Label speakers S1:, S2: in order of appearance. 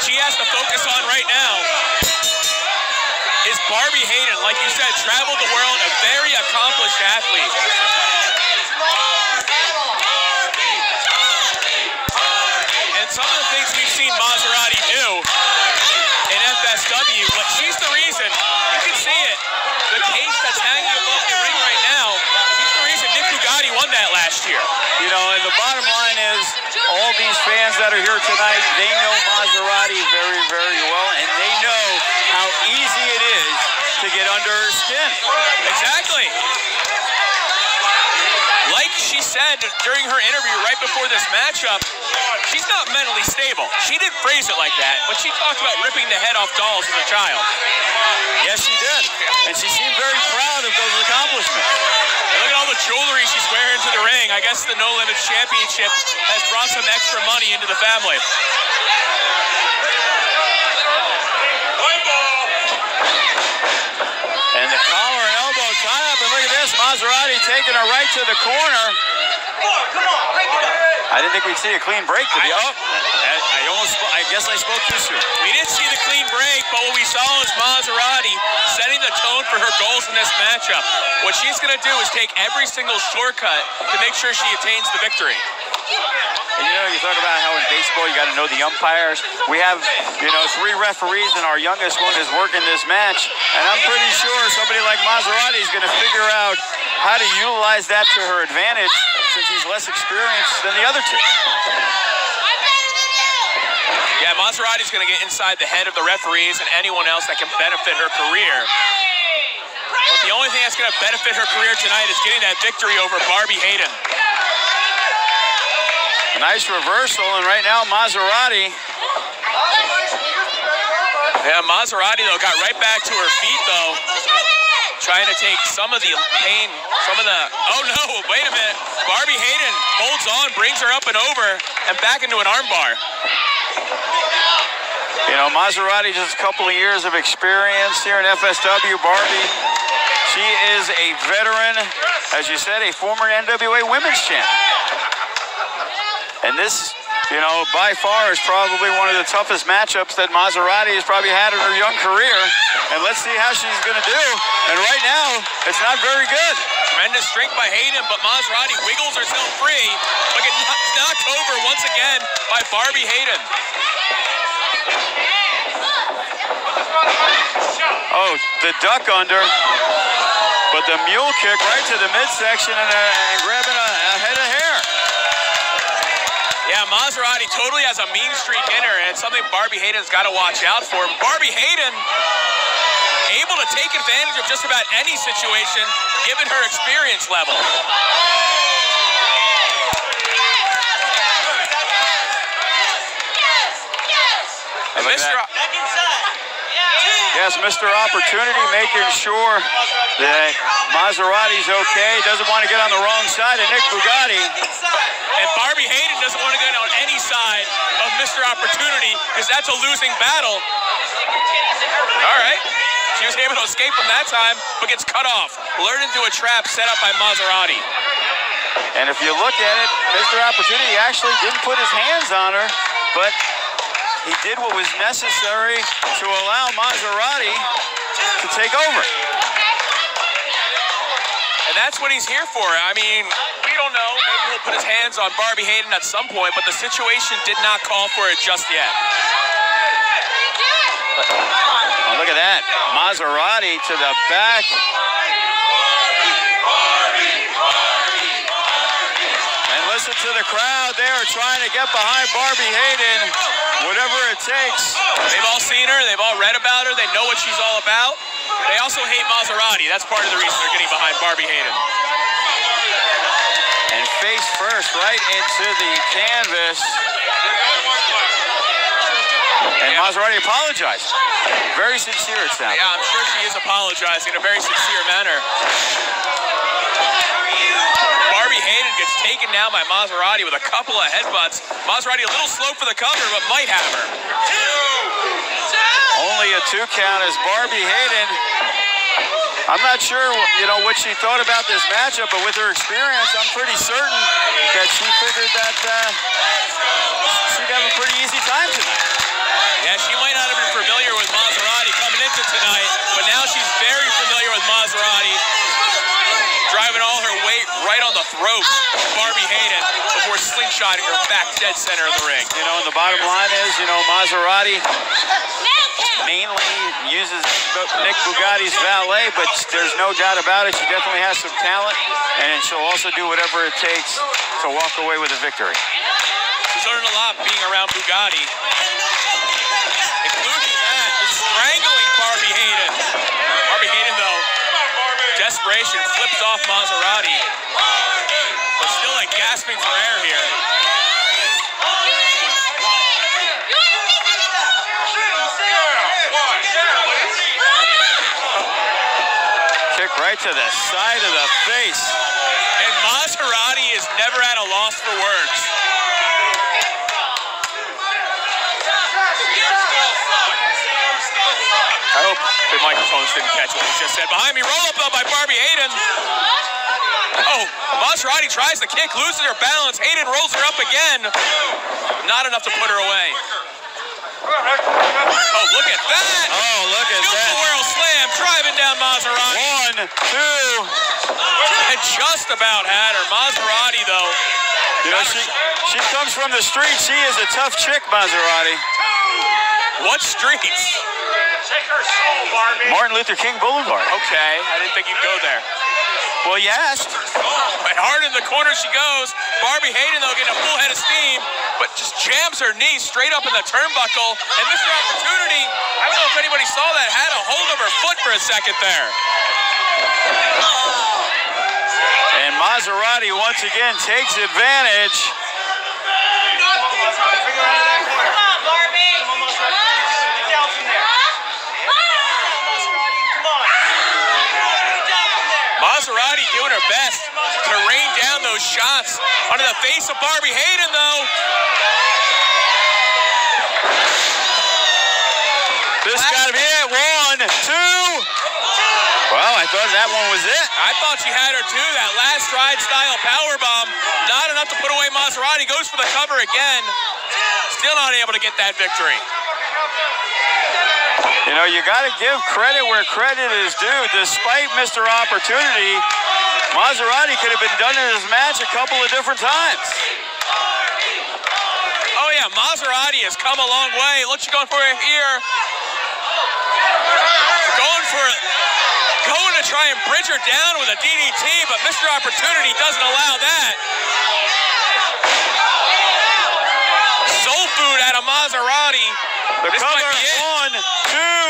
S1: what she has to focus on right now is Barbi Hayden. Like you said, traveled the world, a very accomplished athlete. And some of the things we've seen Mazzerati do in FSW, but she's the reason. You can see it. The case that's hanging above the ring right now. She's the reason Nick Bugatti won that last year.
S2: You know, and the bottom line is, all these fans that are here tonight, they know Mazzerati very, very well, and they know how easy it is to get under her skin.
S1: Exactly. Like she said during her interview right before this matchup, she's not mentally stable. She didn't phrase it like that, but she talked about ripping the head off dolls as a child.
S2: Yes, she did. And she seemed very proud of those accomplishments.
S1: Look at all the jewelry she's wearing to the ring. I guess the No Limits Championship has brought some extra money into the family.
S2: And the collar and elbow tie up, and look at this, Mazzerati taking her right to the corner. I didn't think we'd see a clean break to the. Oh, I, I almost. I guess I spoke too soon.
S1: We didn't see the clean break, but what we saw was Mazzerati setting the tone for her goals in this matchup. What she's going to do is take every single shortcut to make sure she attains the victory.
S2: And you know, you talk about how in baseball you got to know the umpires. We have, you know, three referees, and our youngest one is working this match. And I'm pretty sure somebody like Mazzerati is going to figure out how to utilize that to her advantage since he's less experienced than the other two.
S1: Yeah, Mazzerati's going to get inside the head of the referees and anyone else that can benefit her career. But the only thing that's going to benefit her career tonight is getting that victory over Barbi Hayden.
S2: Nice reversal, and right now Mazzerati.
S1: Yeah, Mazzerati, though, got right back to her feet, though. Trying to take some of the pain, some of the. Oh no, wait a minute. Barbi Hayden holds on, brings her up and over, and back into an armbar.
S2: You know, Mazzerati just a couple of years of experience here in FSW. Barbi, she is a veteran, as you said, a former NWA Women's Champ. And this, you know, by far is probably one of the toughest matchups that Mazzerati has probably had in her young career. And let's see how she's going to do. And right now, it's not very good.
S1: Tremendous strength by Hayden, but Mazzerati wiggles herself free, but gets knocked- knocked over once again by Barbi Hayden.
S2: Oh, the duck under. But the mule kick right to the midsection and, uh, and grabbing a,
S1: Yeah, Mazzerati totally has a mean streak in her, and it's something Barbi Hayden's got to watch out for. Barbi Hayden able to take advantage of just about any situation given her experience level. And Mr.
S2: that. Yes, Mr. Opportunity making sure that Mazzerati's okay. Doesn't want to get on the wrong side of Nick Bugatti.
S1: And Barbi Hayden doesn't want to get on any side of Mr. Opportunity because that's a losing battle. All right. She was able to escape from that time, but gets cut off. Lured into a trap set up by Mazzerati.
S2: And if you look at it, Mr. Opportunity actually didn't put his hands on her, but he did what was necessary to allow Mazzerati to take over.
S1: And that's what he's here for. I mean, we don't know. Maybe he'll put his hands on Barbi Hayden at some point, but the situation did not call for it just yet.
S2: Oh, look at that. Mazzerati to the back. And listen to the crowd. They are trying to get behind Barbi Hayden, whatever it takes.
S1: They've all seen her. They've all read about her. They know what she's all about. They also hate Mazzerati. That's part of the reason they're getting behind Barbi Hayden.
S2: And face first right into the canvas. And
S1: Yeah.
S2: Mazzerati apologized. Very sincere, it sounds.
S1: Yeah, I'm sure she is apologizing in a very sincere manner. Hayden gets taken down by Mazzerati with a couple of headbutts. Mazzerati a little slow for the cover, but might have her.
S2: Only a two count as Barbi Hayden. I'm not sure, you know, what she thought about this matchup, but with her experience, I'm pretty certain that she figured that uh, she'd have a pretty easy time tonight.
S1: The throat of Barbi Hayden before slingshotting her back dead center of the ring.
S2: You know, and the bottom line is, you know, Mazzerati mainly uses Nick Bugatti's valet, but there's no doubt about it. She definitely has some talent, and she'll also do whatever it takes to walk away with a victory.
S1: She's learned a lot being around Bugatti, including that, just strangling Barbi Hayden. Barbi Hayden, though, desperation flips off Mazzerati, but still like gasping for air here.
S2: Kick right to the side of the face.
S1: And Mazzerati is never at a loss for words. I hope the microphones didn't catch what he just said. Behind me, roll up though by Barbi Hayden. Oh, Mazzerati tries to kick, loses her balance. Hayden rolls her up again. Not enough to put her away. Oh, look at that.
S2: Oh, look at
S1: Beautiful
S2: that.
S1: whirl slam driving down Mazzerati.
S2: One, two.
S1: And just about had her. Mazzerati, though,
S2: You know, she, she comes from the street. She is a tough chick, Mazzerati.
S1: what streets?
S2: Martin Luther King Boulevard.
S1: Okay, I didn't think you'd go there.
S2: Well, yes.
S1: But hard in the corner she goes. Barbi Hayden, though, getting a full head of steam, but just jams her knee straight up in the turnbuckle. And Mr. Opportunity, I don't know if anybody saw that, had a hold of her foot for a second there.
S2: And Mazzerati once again takes advantage.
S1: Doing her best to rain down those shots onto the face of Barbi Hayden, though.
S2: This got to be it. One, two. Well, I thought that one was it.
S1: I thought she had her too. That last stride style power bomb, not enough to put away Mazzerati. Goes for the cover again. Still not able to get that victory.
S2: You know, you got to give credit where credit is due. Despite Mr. Opportunity, Mazzerati could have been done in this match a couple of different times.
S1: Oh yeah, Mazzerati has come a long way. Look, she's going for it here. Going for it. Going to try and bridge her down with a DDT, but Mr. Opportunity doesn't allow that. Soul food out of Mazzerati.
S2: The
S1: This
S2: cover,
S1: might be it.
S2: one, two,